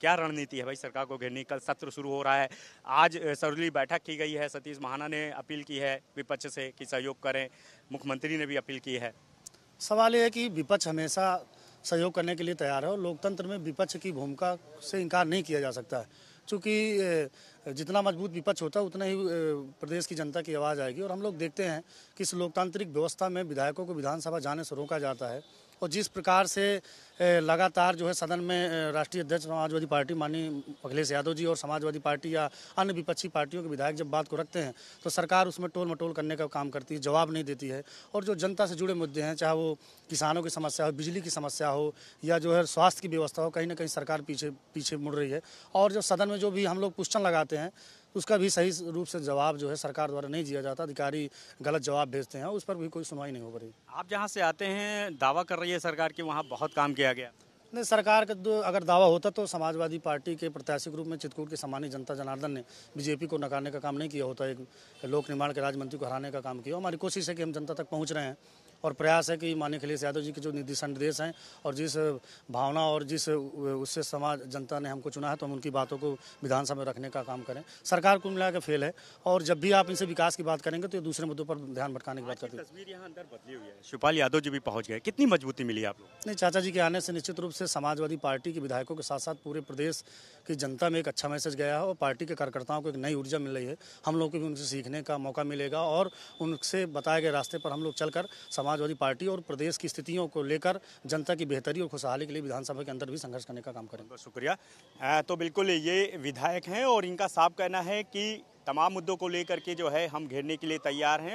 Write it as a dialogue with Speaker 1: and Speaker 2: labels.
Speaker 1: क्या रणनीति है भाई सरकार को घेरने कल सत्र शुरू हो रहा है। आज सरुली बैठक की गई है। सतीश महाना ने अपील की है विपक्ष से कि सहयोग करें। मुख्यमंत्री ने भी अपील की है।
Speaker 2: सवाल यह है कि विपक्ष हमेशा सहयोग करने के लिए तैयार है और लोकतंत्र में विपक्ष की भूमिका से इनकार नहीं किया जा सकता। है चूँकि जितना मज़बूत विपक्ष होता है, उतना ही प्रदेश की जनता की आवाज़ आएगी। और हम लोग देखते हैं कि इस लोकतांत्रिक व्यवस्था में विधायकों को विधानसभा जाने से रोका जाता है। और जिस प्रकार से लगातार जो है सदन में राष्ट्रीय अध्यक्ष समाजवादी पार्टी माननीय अखिलेश यादव जी और समाजवादी पार्टी या अन्य विपक्षी पार्टियों के विधायक जब बात को रखते हैं तो सरकार उसमें टोल मटोल करने का काम करती है, जवाब नहीं देती है। और जो जनता से जुड़े मुद्दे हैं, चाहे वो किसानों की समस्या हो, बिजली की समस्या हो, या जो है स्वास्थ्य की व्यवस्था हो, कहीं ना कहीं सरकार पीछे पीछे मुड़ रही है। और जो सदन में जो भी हम लोग क्वेश्चन लगाते हैं उसका भी सही रूप से जवाब जो है सरकार द्वारा नहीं दिया जाता अधिकारी गलत जवाब भेजते हैं उस पर भी कोई सुनवाई नहीं हो रही
Speaker 1: आप जहाँ से आते हैं दावा कर रही है सरकार की वहाँ बहुत काम किया गया?
Speaker 2: नहीं सरकार का अगर दावा होता तो समाजवादी पार्टी के प्रत्याशी रूप में चित्रकूट के सामान्य जनता जनार्दन ने बीजेपी को नकारने का काम नहीं किया होता एक लोक निर्माण के राज्य मंत्री को हराने का काम किया। हमारी कोशिश है कि हम जनता तक पहुँच रहे हैं। और प्रयास है कि माननीय अखिलेश यादव जी के जो दिशा निर्देश हैं और जिस भावना और जिस उससे समाज जनता ने हमको चुना है तो हम उनकी बातों को विधानसभा में रखने का काम करें। सरकार कुल मिला के फेल है और जब भी आप इनसे विकास की बात करेंगे तो ये दूसरे मुद्दों पर ध्यान भटकाने की बात करते हैं।
Speaker 1: तस्वीर यहाँ अंदर बदली हुई है। शिवपाल यादव जी भी पहुँच गए। कितनी मजबूती मिली आप लोग
Speaker 2: नहीं चाचा जी के आने से निश्चित रूप से समाजवादी पार्टी के विधायकों के साथ साथ पूरे प्रदेश की जनता में एक अच्छा मैसेज गया है और पार्टी के कार्यकर्ताओं को एक नई ऊर्जा मिल रही है। हम लोग को भी उनसे सीखने का मौका मिलेगा और उनसे बताए गए रास्ते पर हम लोग चलकर समाजवादी पार्टी और प्रदेश की स्थितियों को लेकर जनता की बेहतरी और खुशहाली के लिए विधानसभा के अंदर भी संघर्ष करने का काम करेंगे
Speaker 1: शुक्रिया। तो बिल्कुल ये विधायक हैं और इनका साफ़ कहना है कि तमाम मुद्दों को लेकर के जो है हम घेरने के लिए तैयार हैं।